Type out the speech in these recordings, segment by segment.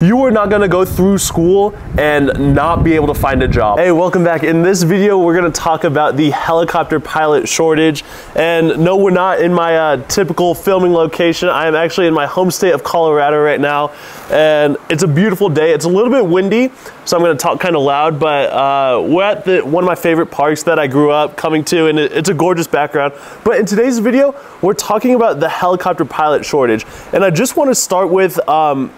You are not gonna go through school and not be able to find a job. Hey, welcome back. In this video, we're gonna talk about the helicopter pilot shortage. And no, we're not in my uh, typical filming location. I am actually in my home state of Colorado right now. And it's a beautiful day. It's a little bit windy, so I'm gonna talk kind of loud, but uh, we're at the, one of my favorite parks that I grew up coming to, and it, it's a gorgeous background. But in today's video, we're talking about the helicopter pilot shortage. And I just wanna start with, um,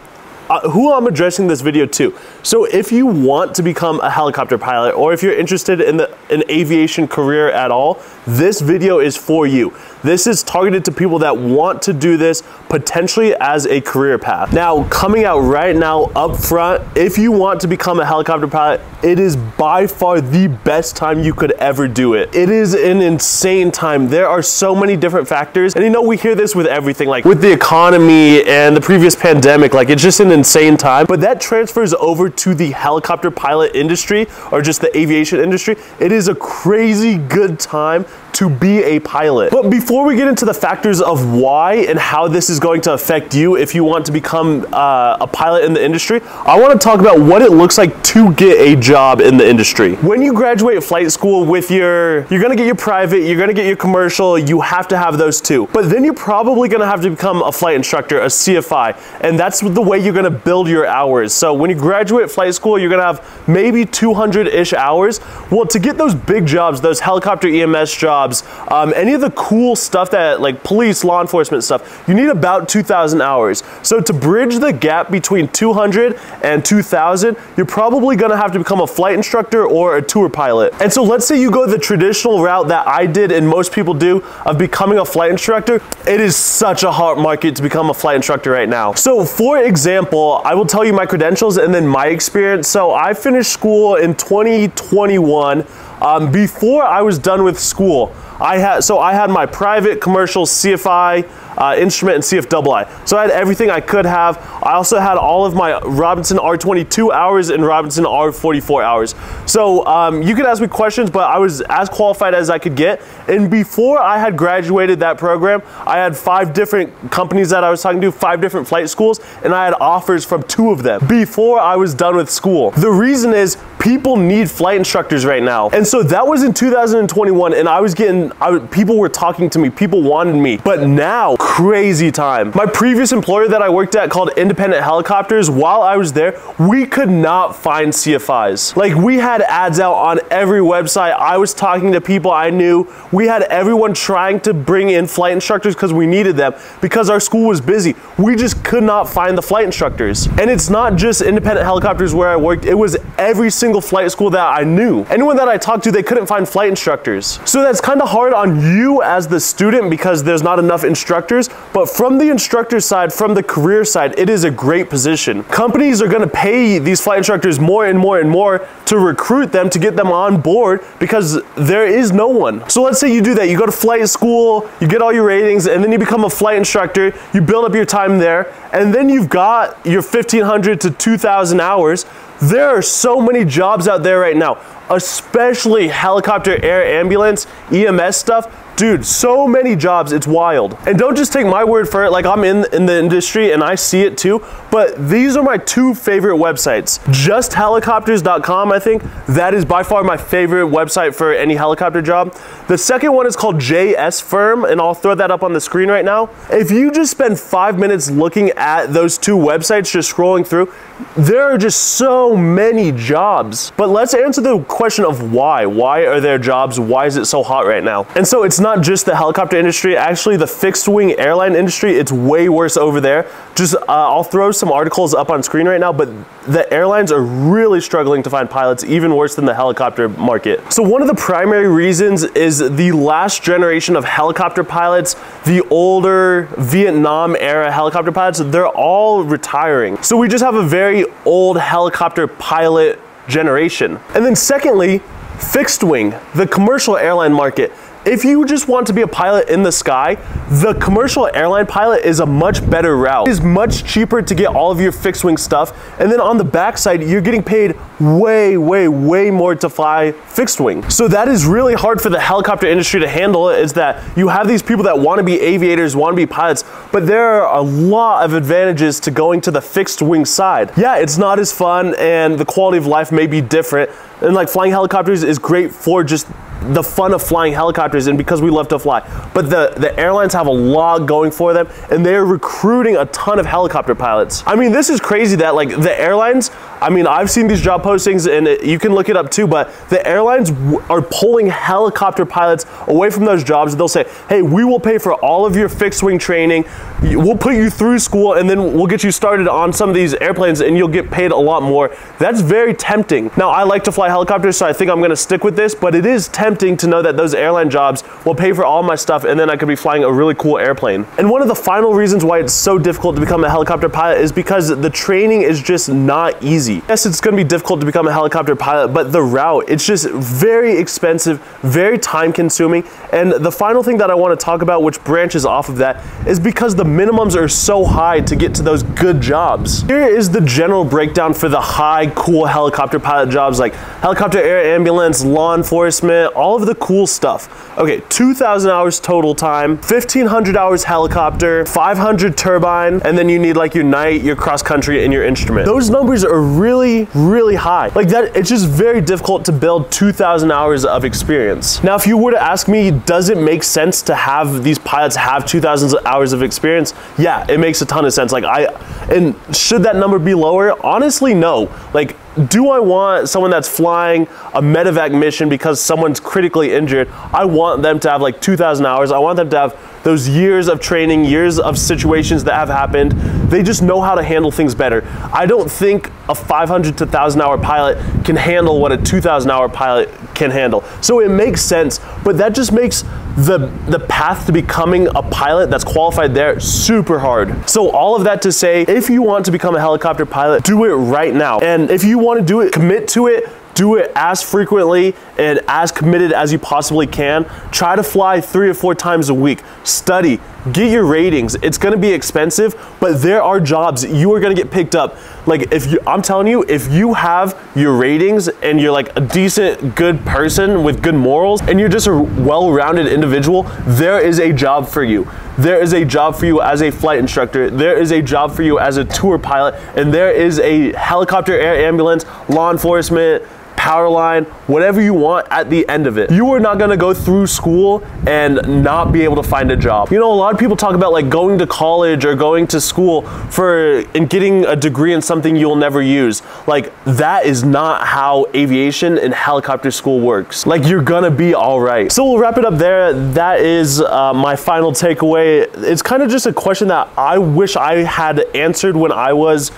uh, who I'm addressing this video to. So if you want to become a helicopter pilot or if you're interested in the an aviation career at all, this video is for you. This is targeted to people that want to do this potentially as a career path. Now, coming out right now up front, if you want to become a helicopter pilot, it is by far the best time you could ever do it. It is an insane time. There are so many different factors. And you know, we hear this with everything, like with the economy and the previous pandemic, like it's just an insane time. But that transfers over to the helicopter pilot industry or just the aviation industry. It is a crazy good time to be a pilot. But before we get into the factors of why and how this is going to affect you if you want to become uh, a pilot in the industry, I want to talk about what it looks like to get a job in the industry. When you graduate flight school with your, you're going to get your private, you're to get your commercial, you have to have those two. But then you're probably going to have to become a flight instructor, a CFI, and that's the way you're going to build your hours. So when you graduate flight school, you're going to have maybe 200-ish hours. Well, to get those big jobs, those helicopter EMS jobs, jobs, um, any of the cool stuff that like police, law enforcement stuff, you need about 2,000 hours. So to bridge the gap between 200 and 2,000, you're probably gonna have to become a flight instructor or a tour pilot. And so let's say you go the traditional route that I did and most people do of becoming a flight instructor. It is such a hot market to become a flight instructor right now. So for example, I will tell you my credentials and then my experience. So I finished school in 2021 um, before I was done with school, I had so I had my private commercial CFI uh, instrument and CFII. So I had everything I could have. I also had all of my Robinson R22 hours and Robinson R44 hours. So um, you could ask me questions, but I was as qualified as I could get. And before I had graduated that program, I had five different companies that I was talking to, five different flight schools, and I had offers from two of them before I was done with school. The reason is people need flight instructors right now. And so that was in 2021 and I was getting, I, people were talking to me, people wanted me. But now, crazy time. My previous employer that I worked at called Independent Helicopters, while I was there, we could not find CFIs. Like we had ads out on every website. I was talking to people I knew. We had everyone trying to bring in flight instructors because we needed them because our school was busy. We just could not find the flight instructors. And it's not just Independent Helicopters where I worked, it was every single single flight school that I knew. Anyone that I talked to, they couldn't find flight instructors. So that's kind of hard on you as the student because there's not enough instructors. But from the instructor side, from the career side, it is a great position. Companies are to pay these flight instructors more and more and more to recruit them to get them on board because there is no one. So let's say you do that. You go to flight school, you get all your ratings, and then you become a flight instructor. You build up your time there, and then you've got your 1,500 to 2,000 hours there are so many jobs out there right now, especially helicopter, air, ambulance, EMS stuff. Dude, so many jobs, it's wild. And don't just take my word for it, like I'm in, in the industry and I see it too, but these are my two favorite websites. Justhelicopters.com, I think, that is by far my favorite website for any helicopter job. The second one is called JS Firm, and I'll throw that up on the screen right now. If you just spend five minutes looking at those two websites, just scrolling through, there are just so many jobs. But let's answer the question of why. Why are there jobs? Why is it so hot right now? And so it's not just the helicopter industry, actually the fixed wing airline industry, it's way worse over there. Just, uh, I'll throw some articles up on screen right now, but the airlines are really struggling to find pilots, even worse than the helicopter market. So one of the primary reasons is the last generation of helicopter pilots, the older Vietnam era helicopter pilots, they're all retiring. So we just have a very old helicopter pilot generation. And then secondly, fixed wing, the commercial airline market if you just want to be a pilot in the sky, the commercial airline pilot is a much better route. It is much cheaper to get all of your fixed wing stuff. And then on the backside, you're getting paid way, way, way more to fly fixed wing. So that is really hard for the helicopter industry to handle is that you have these people that want to be aviators, want to be pilots, but there are a lot of advantages to going to the fixed wing side. Yeah, it's not as fun and the quality of life may be different. And like flying helicopters is great for just the fun of flying helicopters and because we love to fly. But the, the airlines have a lot going for them and they're recruiting a ton of helicopter pilots. I mean, this is crazy that like the airlines, I mean, I've seen these job postings and it, you can look it up too, but the airlines are pulling helicopter pilots away from those jobs. They'll say, hey, we will pay for all of your fixed wing training. We'll put you through school and then we'll get you started on some of these airplanes and you'll get paid a lot more. That's very tempting. Now, I like to fly helicopters, so I think I'm gonna stick with this, but it is tempting tempting to know that those airline jobs will pay for all my stuff and then I could be flying a really cool airplane. And one of the final reasons why it's so difficult to become a helicopter pilot is because the training is just not easy. Yes, it's gonna be difficult to become a helicopter pilot, but the route, it's just very expensive, very time consuming. And the final thing that I wanna talk about, which branches off of that, is because the minimums are so high to get to those good jobs. Here is the general breakdown for the high, cool helicopter pilot jobs like helicopter air ambulance, law enforcement, all of the cool stuff. Okay, 2,000 hours total time, 1,500 hours helicopter, 500 turbine, and then you need like your night, your cross country, and your instrument. Those numbers are really, really high. Like that, it's just very difficult to build 2,000 hours of experience. Now, if you were to ask me, does it make sense to have these pilots have 2,000 hours of experience? Yeah, it makes a ton of sense. Like I, and should that number be lower? Honestly, no. Like do I want someone that's flying a medevac mission because someone's critically injured? I want them to have like 2,000 hours. I want them to have those years of training, years of situations that have happened. They just know how to handle things better. I don't think a 500 to 1,000 hour pilot can handle what a 2,000 hour pilot can handle. So it makes sense, but that just makes the, the path to becoming a pilot that's qualified there super hard. So all of that to say, if you want to become a helicopter pilot, do it right now. And if you want to do it, commit to it, do it as frequently and as committed as you possibly can. Try to fly three or four times a week. Study, get your ratings. It's gonna be expensive, but there are jobs you are gonna get picked up. Like if you, I'm telling you, if you have your ratings and you're like a decent, good person with good morals and you're just a well-rounded individual, there is a job for you. There is a job for you as a flight instructor. There is a job for you as a tour pilot, and there is a helicopter, air ambulance, law enforcement, power line, whatever you want at the end of it. You are not gonna go through school and not be able to find a job. You know, a lot of people talk about like going to college or going to school for and getting a degree in something you'll never use. Like that is not how aviation and helicopter school works. Like you're gonna be all right. So we'll wrap it up there. That is uh, my final takeaway. It's kind of just a question that I wish I had answered when I was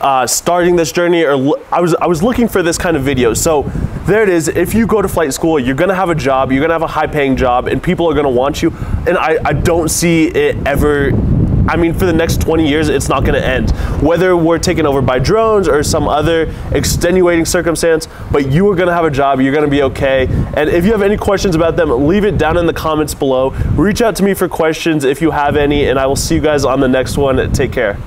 uh, starting this journey or I was I was looking for this kind of video. So there it is. If you go to flight school, you're gonna have a job, you're gonna have a high paying job and people are gonna want you. And I, I don't see it ever I mean, for the next 20 years, it's not gonna end. Whether we're taken over by drones or some other extenuating circumstance, but you are gonna have a job, you're gonna be okay. And if you have any questions about them, leave it down in the comments below. Reach out to me for questions if you have any, and I will see you guys on the next one. Take care.